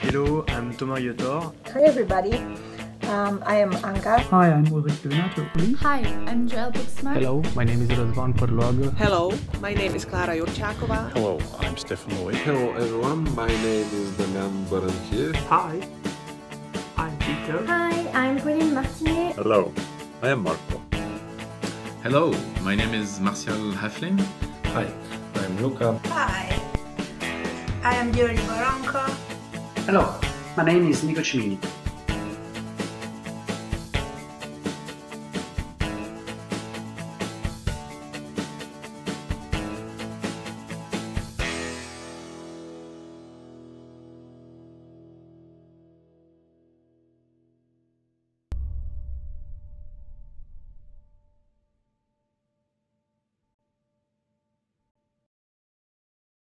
Hello, I'm Thomas Yotor. Hi everybody, um, I am Anka. Hi, I'm Ulrich Donato. Hi, I'm Joel Buxmann. Hello, my name is Razvan Podloga. Hello, my name is Klara Jurčáková. Hello, I'm Stefan Lloyd. Hello everyone, my name is Damian Barankier. Hi, I'm Peter. Hi, I'm Pauline Martinet. Hello, I am Marco. Hello, my name is Martial Haeffelin. Hi, I'm Luca. Hi, I am Giorgi Baranka. Hello, my name is Nico Cimini.